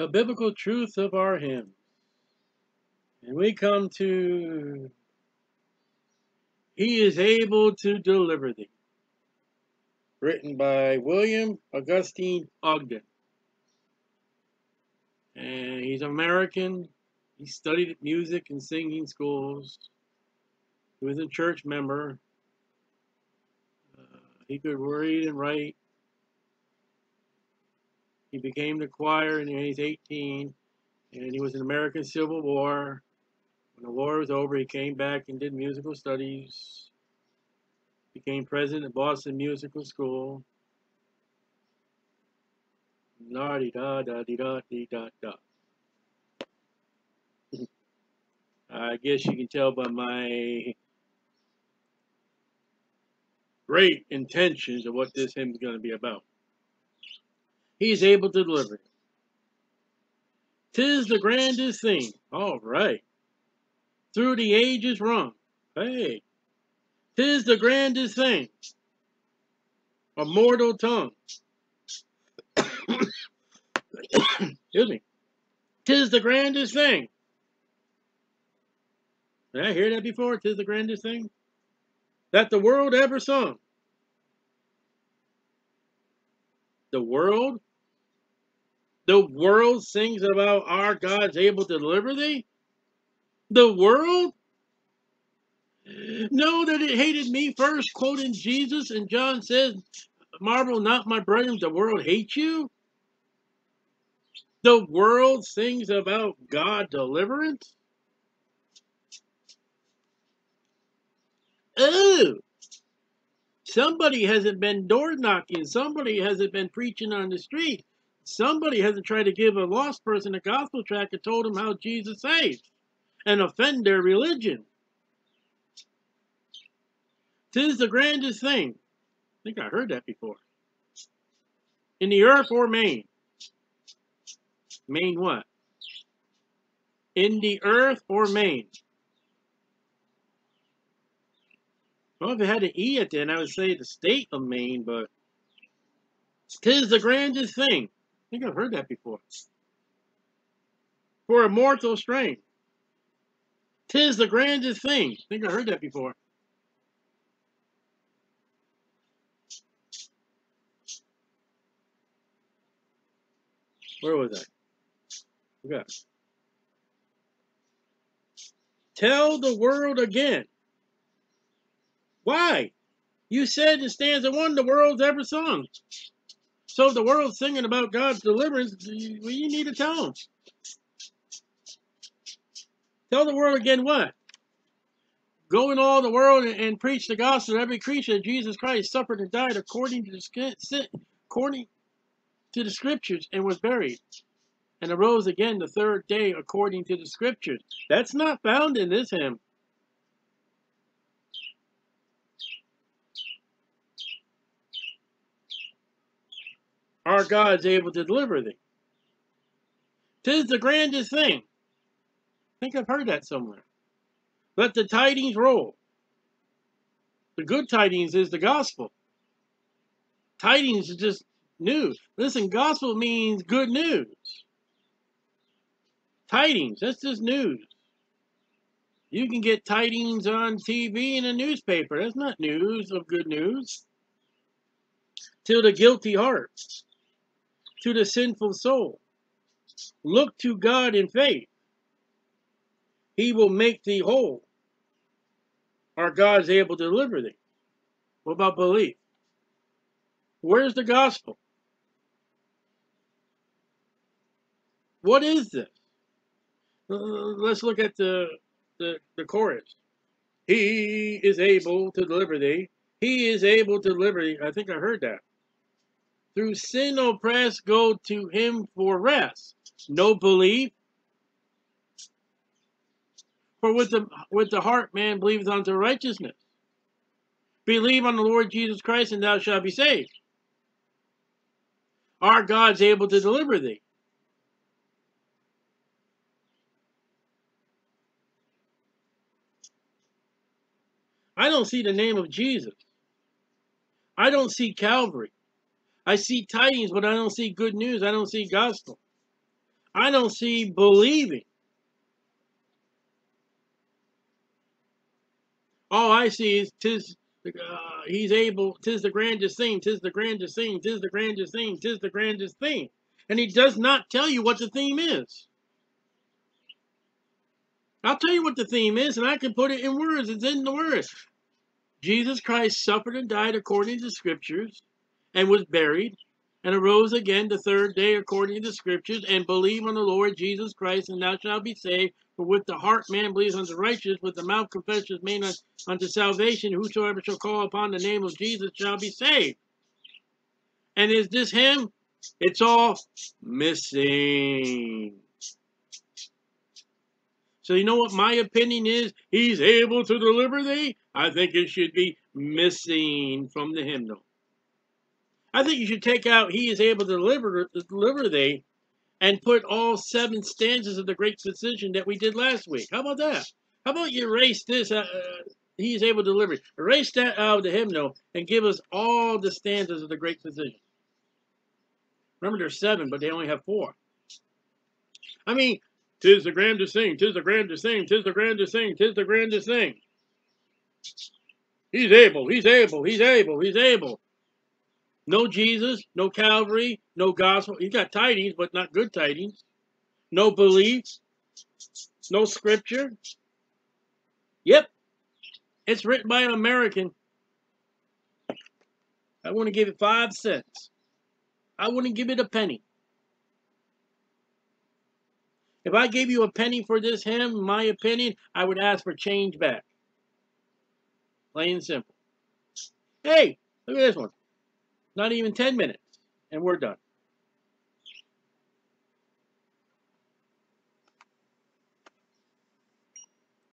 the biblical truth of our hymn. And we come to He is able to deliver thee. Written by William Augustine Ogden. And he's American. He studied music and singing schools. He was a church member. Uh, he could read and write. He became the choir when he was 18, and he was in American Civil War. When the war was over, he came back and did musical studies. Became president of Boston Musical School. La di da da di da di da da. I guess you can tell by my great intentions of what this hymn is going to be about. He's able to deliver. Tis the grandest thing. All right. Through the ages rung. Hey. Tis the grandest thing. A mortal tongue. Excuse me. Tis the grandest thing. Did I hear that before? Tis the grandest thing that the world ever sung. The world? The world sings about our God's able to deliver thee? The world? Know that it hated me first, quoting Jesus, and John says, Marvel not, my brethren, the world hates you? The world sings about God deliverance? Oh, somebody hasn't been door knocking. Somebody hasn't been preaching on the street. Somebody hasn't tried to give a lost person a gospel tract and told them how Jesus saves and offend their religion. Tis the grandest thing. I think I heard that before. In the earth or main. Main what? In the earth or main. Well, if it had an E at the end, I would say the state of Maine, but tis the grandest thing. I think I've heard that before. For a mortal strain. Tis the grandest thing. I think I heard that before. Where was I? Okay. Tell the world again. Why? You said in stanza one the world's ever sung. So the world's singing about God's deliverance. You need to tell them. Tell the world again what? Go in all the world and, and preach the gospel to every creature that Jesus Christ suffered and died according to the according to the scriptures and was buried and arose again the third day according to the scriptures. That's not found in this hymn. Our God's able to deliver thee. Tis the grandest thing. I think I've heard that somewhere. Let the tidings roll. The good tidings is the gospel. Tidings is just news. Listen, gospel means good news. Tidings, that's just news. You can get tidings on TV and a newspaper. That's not news of good news. To the guilty heart, to the sinful soul. Look to God in faith. He will make thee whole. Our God is able to deliver thee. What about belief? Where's the gospel? What is this? Let's look at the, the, the chorus. He is able to deliver thee. He is able to deliver thee. I think I heard that. Through sin oppressed, go to him for rest. No belief. For with the with the heart man believes unto righteousness. Believe on the Lord Jesus Christ, and thou shalt be saved. Our God's able to deliver thee. I don't see the name of Jesus. I don't see Calvary. I see tidings, but I don't see good news. I don't see gospel. I don't see believing. All I see is tis uh, he's able, tis the grandest thing, tis the grandest thing, tis the grandest thing, tis the grandest thing. And he does not tell you what the theme is. I'll tell you what the theme is, and I can put it in words. It's in the words. Jesus Christ suffered and died according to the scriptures, and was buried, and arose again the third day according to the scriptures, and believe on the Lord Jesus Christ, and thou shalt be saved. For with the heart man believes unto righteousness, with the mouth confession is made unto salvation. Whosoever shall call upon the name of Jesus shall be saved. And is this him? It's all missing. So you know what my opinion is? He's able to deliver thee. I think it should be missing from the hymnal. I think you should take out he is able to deliver, deliver thee and put all seven stanzas of the great physician that we did last week. How about that? How about you erase this? Uh, he is able to deliver. Erase that out of the hymnal and give us all the stanzas of the great physician. Remember, there's seven, but they only have four. I mean, tis the grandest thing, tis the grandest thing, tis the grandest thing, tis the grandest thing. He's able, he's able, he's able, he's able. No Jesus, no Calvary, no gospel. He got tidings, but not good tidings. No beliefs, no scripture. Yep, it's written by an American. I to give it five cents. I wouldn't give it a penny. If I gave you a penny for this hymn, my opinion, I would ask for change back. Plain and simple. Hey, look at this one. Not even 10 minutes, and we're done.